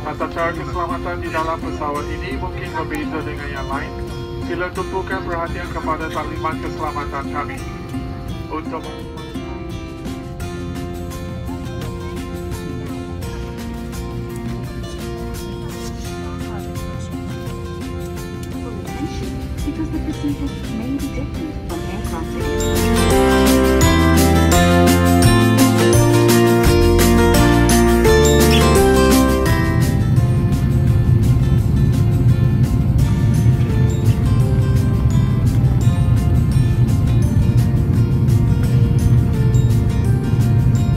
Tata cara keselamatan di dalam pesawat ini mungkin berbeza dengan yang lain. Sila tumpukan perhatian kepada taklimat keselamatan kami. Untuk because the procedure may be different.